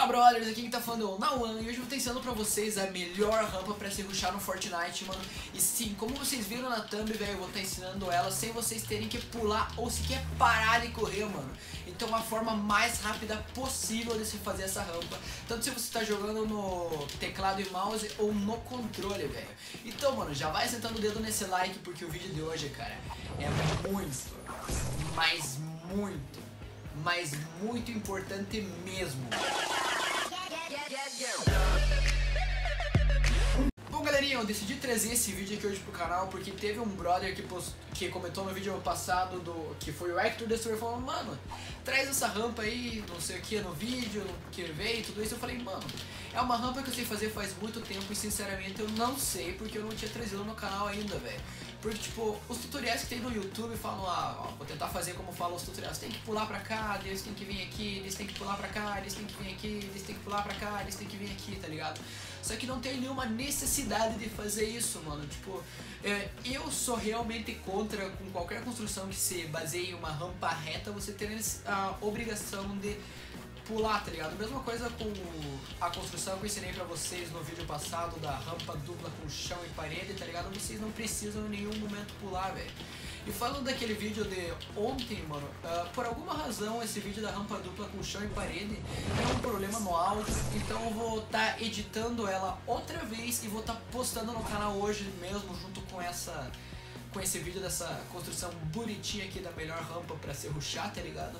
Fala brothers, aqui quem tá falando é o Nauan e hoje eu vou estar ensinando pra vocês a melhor rampa pra se rushar no Fortnite, mano. E sim, como vocês viram na thumb, velho, eu vou estar ensinando ela sem vocês terem que pular ou sequer parar de correr, mano. Então a forma mais rápida possível de se fazer essa rampa, tanto se você tá jogando no teclado e mouse ou no controle, velho. Então, mano, já vai sentando o dedo nesse like porque o vídeo de hoje, cara, é muito, mas muito, mas muito importante mesmo. Bom galerinha, eu decidi trazer esse vídeo aqui hoje pro canal porque teve um brother que, post... que comentou no vídeo passado do que foi o Hector Destroyer falando, mano, traz essa rampa aí, não sei o que, no vídeo, que veio e tudo isso. Eu falei, mano, é uma rampa que eu sei fazer faz muito tempo e sinceramente eu não sei porque eu não tinha trazido no canal ainda, velho. Porque, tipo, os tutoriais que tem no YouTube falam, ah, ó, vou tentar fazer como falam os tutoriais. Tem que pular pra cá, eles tem que vir aqui, eles tem que pular pra cá, eles tem que vir aqui, eles tem que pular pra cá, eles tem que vir aqui, tá ligado? Só que não tem nenhuma necessidade de fazer isso, mano. Tipo, é, eu sou realmente contra com qualquer construção que se baseie em uma rampa reta, você ter a obrigação de pular, tá ligado? Mesma coisa com a construção que eu ensinei pra vocês no vídeo passado da rampa dupla com chão e parede, tá ligado? Vocês não precisam em nenhum momento pular, velho. E falando daquele vídeo de ontem, mano, uh, por alguma razão esse vídeo da rampa dupla com chão e parede é um problema no áudio, então eu vou estar tá editando ela outra vez e vou estar tá postando no canal hoje mesmo junto com essa com esse vídeo dessa construção bonitinha aqui da melhor rampa pra se ruxar, tá ligado?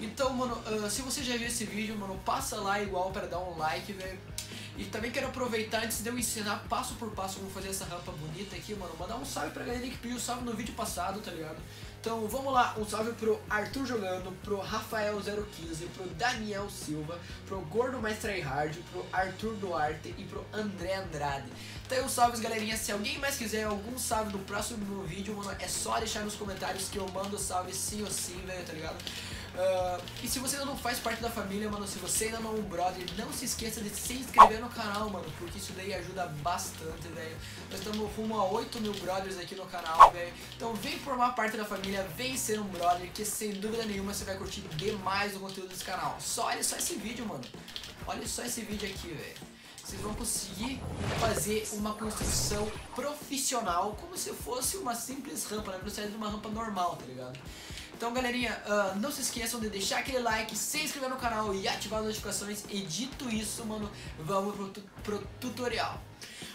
Então, mano, uh, se você já viu esse vídeo, mano, passa lá igual para dar um like, velho. E também quero aproveitar antes de eu ensinar passo por passo como fazer essa rampa bonita aqui, mano. Mandar um salve pra galera que pediu salve no vídeo passado, tá ligado? Então vamos lá, um salve pro Arthur Jogando, pro Rafael015, pro Daniel Silva, pro Gordo Mais pro Arthur Duarte e pro André Andrade. Então salves galerinha, se alguém mais quiser algum salve no próximo vídeo, mano, é só deixar nos comentários que eu mando salve sim ou sim, velho, tá ligado? Uh, e se você ainda não faz parte da família, mano, se você ainda não é um brother, não se esqueça de se inscrever no canal, mano, porque isso daí ajuda bastante, velho. Nós estamos rumo a 8 mil brothers aqui no canal, velho. Então vem formar parte da família, vem ser um brother, que sem dúvida nenhuma você vai curtir demais o conteúdo desse canal. Só olha só esse vídeo, mano. Olha só esse vídeo aqui, velho vocês vão conseguir fazer uma construção profissional como se fosse uma simples rampa, na velocidade de uma rampa normal, tá ligado? Então, galerinha, uh, não se esqueçam de deixar aquele like, se inscrever no canal e ativar as notificações. E dito isso, mano, vamos pro, tu pro tutorial.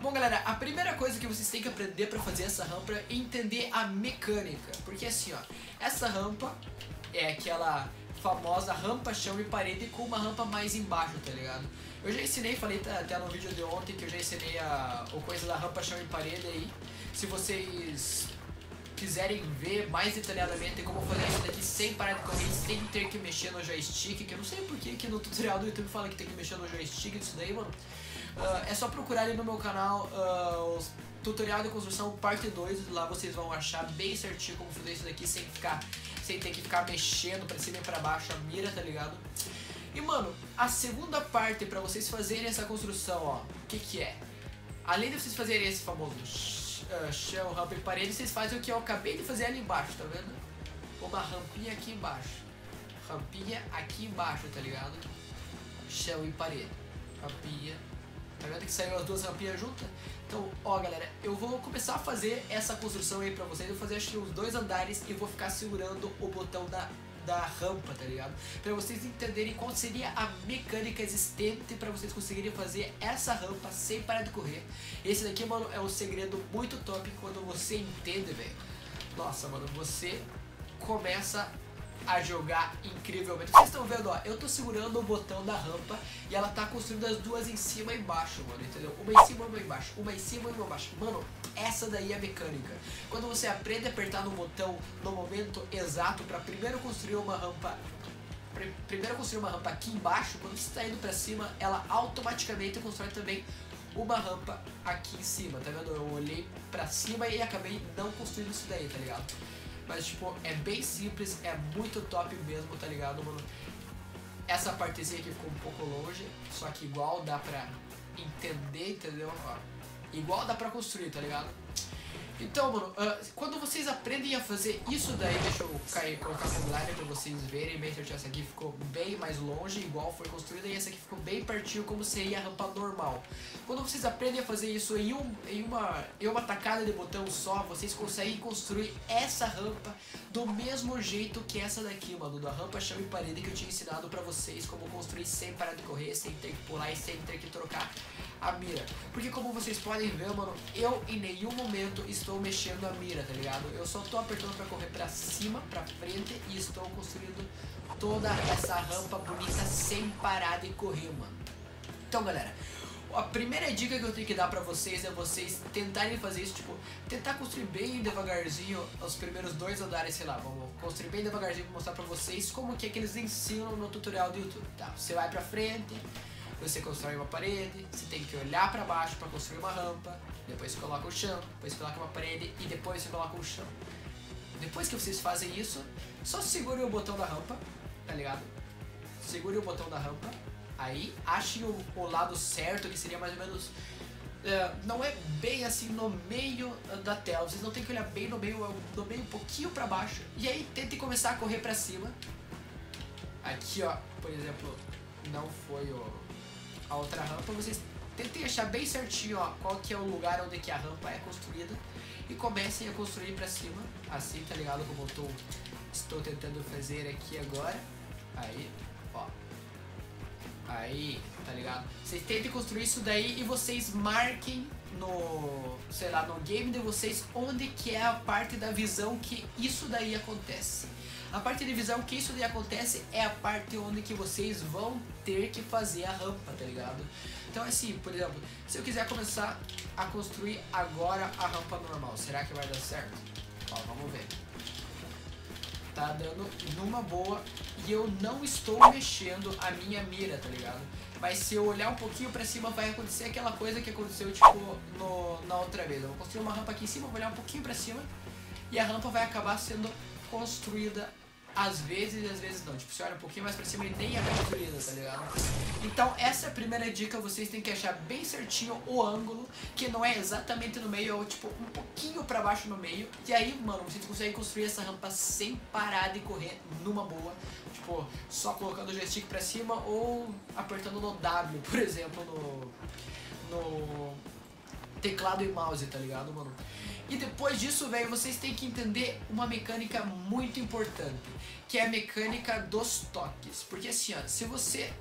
Bom, galera, a primeira coisa que vocês têm que aprender para fazer essa rampa é entender a mecânica. Porque assim, ó, essa rampa é aquela famosa rampa, chão e parede com uma rampa mais embaixo, tá ligado? Eu já ensinei, falei até no vídeo de ontem que eu já ensinei a, o coisa da rampa, chão e parede aí. Se vocês quiserem ver mais detalhadamente como fazer isso daqui sem parar de correr, sem ter que mexer no joystick, que eu não sei porque que no tutorial do YouTube fala que tem que mexer no joystick disso daí, mano. Uh, é só procurar ali no meu canal uh, tutorial de construção parte 2, lá vocês vão achar bem certinho como fazer isso daqui sem ficar sem ter que ficar mexendo pra cima e pra baixo a mira, tá ligado? E mano, a segunda parte pra vocês fazerem essa construção, ó, o que que é? Além de vocês fazerem esse famoso uh, chão, rampa e parede, vocês fazem o que eu acabei de fazer ali embaixo, tá vendo? Uma rampinha aqui embaixo. Rampinha aqui embaixo, tá ligado? Chão e parede. Rampinha. Tá vendo que saiu as duas rampinhas juntas? Então, ó galera, eu vou começar a fazer essa construção aí pra vocês. Eu vou fazer acho que uns dois andares e vou ficar segurando o botão da da rampa, tá ligado? Para vocês entenderem qual seria a mecânica existente para vocês conseguirem fazer essa rampa sem parar de correr. Esse daqui, mano, é um segredo muito top quando você entende, velho. Nossa, mano, você começa a jogar incrivelmente. Vocês estão vendo, ó, eu tô segurando o botão da rampa e ela tá construindo as duas em cima e embaixo, mano, entendeu? Uma em cima e uma embaixo, uma em cima e uma embaixo. Mano, essa daí é a mecânica. Quando você aprende a apertar no botão no momento exato para primeiro construir uma rampa primeiro construir uma rampa aqui embaixo, quando você está indo para cima, ela automaticamente constrói também uma rampa aqui em cima, tá vendo? Eu olhei pra cima e acabei não construindo isso daí, tá ligado? Mas, tipo, é bem simples, é muito top mesmo, tá ligado, mano? Essa partezinha aqui ficou um pouco longe, só que igual dá pra entender, entendeu? Ó, igual dá pra construir, tá ligado? Então, mano, uh, quando vocês aprendem a fazer isso daí, deixa eu cair, colocar a timeline pra vocês verem bem certinho. Essa aqui ficou bem mais longe, igual foi construída, e essa aqui ficou bem pertinho, como seria a rampa normal. Quando vocês aprendem a fazer isso em, um, em, uma, em uma tacada de botão só, vocês conseguem construir essa rampa do mesmo jeito que essa daqui, mano, da rampa, chão e parede que eu tinha ensinado pra vocês, como construir sem parar de correr, sem ter que pular e sem ter que trocar a mira. Porque como vocês podem ver, mano, eu em nenhum momento estou mexendo a mira, tá ligado? Eu só tô apertando pra correr pra cima, pra frente e estou construindo toda essa rampa bonita sem parar de correr, mano. Então, galera, a primeira dica que eu tenho que dar pra vocês é vocês tentarem fazer isso, tipo, tentar construir bem devagarzinho os primeiros dois andares, sei lá, vamos construir bem devagarzinho pra mostrar pra vocês como que é que eles ensinam no tutorial do YouTube, tá? Você vai pra frente, você constrói uma parede, você tem que olhar para baixo para construir uma rampa, depois você coloca o chão, depois você coloca uma parede e depois você coloca o chão. Depois que vocês fazem isso, só segure o botão da rampa, tá ligado? Segure o botão da rampa, aí achem o, o lado certo, que seria mais ou menos é, não é bem assim no meio da tela, vocês não tem que olhar bem no meio, no meio um pouquinho para baixo. E aí tentem começar a correr para cima. Aqui, ó, por exemplo, não foi o a outra rampa, vocês tentem achar bem certinho ó, qual que é o lugar onde que a rampa é construída e comecem a construir para cima, assim, tá ligado? Como eu tô, estou tentando fazer aqui agora. Aí, ó. Aí, tá ligado? Vocês tentem construir isso daí e vocês marquem no, sei lá, no game de vocês onde que é a parte da visão que isso daí acontece. A parte de visão que isso daí acontece é a parte onde que vocês vão ter que fazer a rampa, tá ligado? Então assim, por exemplo, se eu quiser começar a construir agora a rampa normal, será que vai dar certo? Ó, vamos ver. Tá dando numa boa e eu não estou mexendo a minha mira, tá ligado? Mas se eu olhar um pouquinho pra cima vai acontecer aquela coisa que aconteceu tipo no, na outra vez. Eu vou construir uma rampa aqui em cima, vou olhar um pouquinho pra cima e a rampa vai acabar sendo construída às vezes e às vezes não. Tipo, você olha um pouquinho mais pra cima e nem é construída, tá ligado? Então, essa é a primeira dica. Vocês têm que achar bem certinho o ângulo, que não é exatamente no meio, é tipo um pouquinho pra baixo no meio. E aí, mano, vocês conseguem construir essa rampa sem parar de correr numa boa. Tipo, só colocando o joystick pra cima ou apertando no W, por exemplo, no, no teclado e mouse, tá ligado, mano? E depois disso, velho, vocês têm que entender uma mecânica muito importante, que é a mecânica dos toques. Porque assim, ó, se você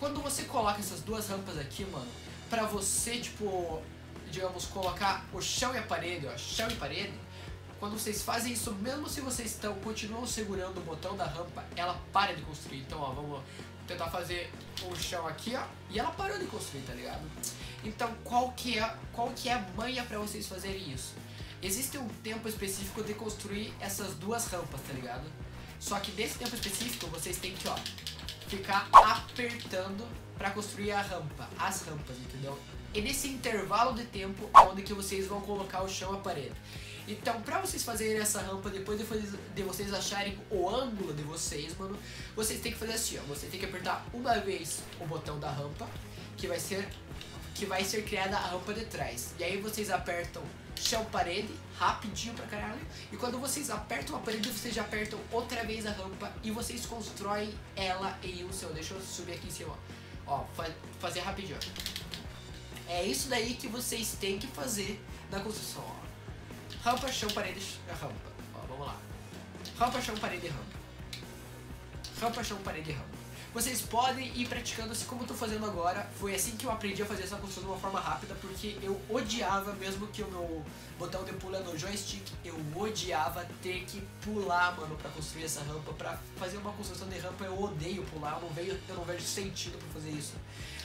quando você coloca essas duas rampas aqui, mano, pra você, tipo, digamos, colocar o chão e a parede, ó, chão e parede, quando vocês fazem isso, mesmo se vocês estão continuam segurando o botão da rampa, ela para de construir. Então, ó, vamos tentar fazer o chão aqui, ó, e ela parou de construir, tá ligado? Então, qual que é, qual que é a manha para vocês fazerem isso? Existe um tempo específico de construir essas duas rampas, tá ligado? Só que desse tempo específico, vocês têm que, ó, ficar apertando para construir a rampa, as rampas, entendeu? E nesse intervalo de tempo é onde que vocês vão colocar o chão a parede. Então, pra vocês fazerem essa rampa, depois de vocês acharem o ângulo de vocês, mano, vocês têm que fazer assim, ó. Você tem que apertar uma vez o botão da rampa, que vai ser que vai ser criada a rampa de trás. E aí vocês apertam chão parede, rapidinho pra caralho. E quando vocês apertam a parede, vocês já apertam outra vez a rampa e vocês constroem ela em um seu. Deixa eu subir aqui em cima, ó. fazer rapidinho. É isso daí que vocês têm que fazer na construção, ó. Rampa, chão, parede, rampa. Ó, vamos lá. Rampa, chão, parede, rampa. Rampa, chão, parede, rampa. Vocês podem ir praticando assim como eu tô fazendo agora. Foi assim que eu aprendi a fazer essa construção de uma forma rápida, porque eu odiava, mesmo que o meu botão de pula no joystick, eu odiava ter que pular, mano, pra construir essa rampa. Pra fazer uma construção de rampa, eu odeio pular, eu não vejo, eu não vejo sentido pra fazer isso.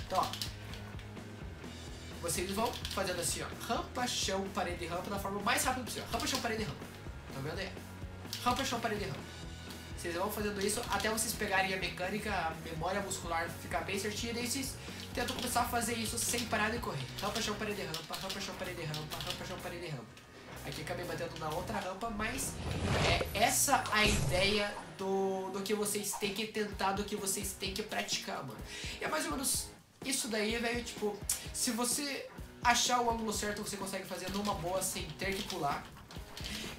Então, ó. Vocês vão fazendo assim, ó. Rampa, chão, parede, rampa da forma mais rápida possível. Rampa, chão, parede, rampa. Tá vendo aí? Rampa, chão, parede, rampa. Vocês vão fazendo isso até vocês pegarem a mecânica, a memória muscular ficar bem certinha, daí vocês tentam começar a fazer isso sem parar de correr. Rampa, chão, parede, rampa, rampa, chão, parede, rampa, rampa, chão, parede, rampa. Aqui acabei batendo na outra rampa, mas é essa a ideia do, do que vocês têm que tentar, do que vocês têm que praticar, mano. E é mais ou menos isso daí, velho, tipo, se você achar o ângulo certo você consegue fazer numa boa sem ter que pular.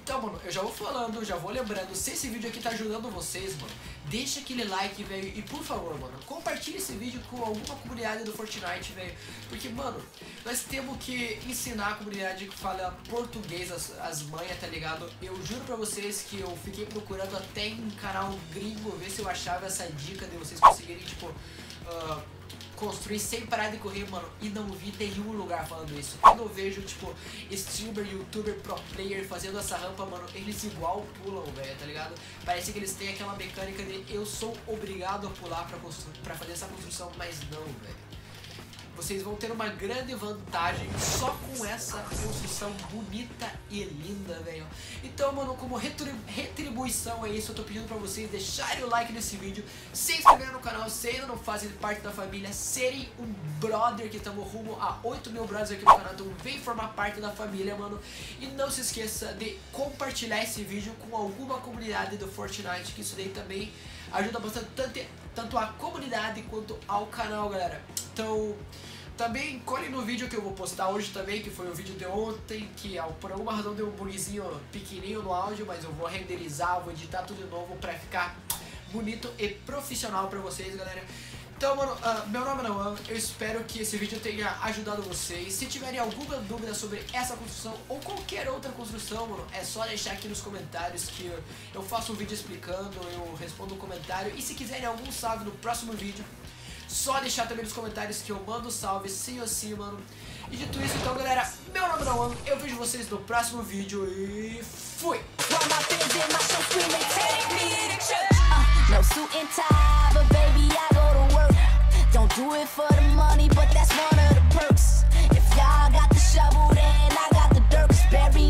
Então, mano, eu já vou falando, já vou lembrando, se esse vídeo aqui tá ajudando vocês, mano, deixa aquele like, velho, e por favor, mano, compartilhe esse vídeo com alguma comunidade do Fortnite, velho, porque, mano, nós temos que ensinar a comunidade que fala português, as, as manhas, tá ligado? Eu juro pra vocês que eu fiquei procurando até em canal gringo, ver se eu achava essa dica de vocês conseguirem, tipo, uh, construir sem parar de correr, mano, e não vi nenhum lugar falando isso. Quando eu vejo, tipo, streamer, youtuber, pro player fazendo essa rampa, mano, eles igual pulam, velho, tá ligado? Parece que eles têm aquela mecânica de eu sou obrigado a pular pra, pra fazer essa construção, mas não, velho vocês vão ter uma grande vantagem só com essa construção bonita e linda, velho. Então, mano, como retribuição é isso, eu tô pedindo pra vocês deixarem o like nesse vídeo, se inscreverem no canal se ainda não fazem parte da família, serem um brother, que estamos rumo a 8 mil brothers aqui no canal, então vem formar parte da família, mano. E não se esqueça de compartilhar esse vídeo com alguma comunidade do Fortnite, que isso daí também ajuda bastante tanto, a comunidade quanto ao canal, galera. Então, também colhe no vídeo que eu vou postar hoje também, que foi o vídeo de ontem, que por alguma razão deu um bugzinho pequenininho no áudio, mas eu vou renderizar, vou editar tudo de novo pra ficar bonito e profissional pra vocês, galera. Então, mano, uh, meu nome é Nauan, eu espero que esse vídeo tenha ajudado vocês. Se tiverem alguma dúvida sobre essa construção ou qualquer outra construção, mano, é só deixar aqui nos comentários que eu faço um vídeo explicando, eu respondo um comentário. E se quiserem algum salve no próximo vídeo, só deixar também nos comentários que eu mando salve sim ou sim, mano. E dito isso, então, galera, meu nome é Nauan, eu vejo vocês no próximo vídeo e fui! But I but. If y'all got the shovel, then I got the dirt. Bury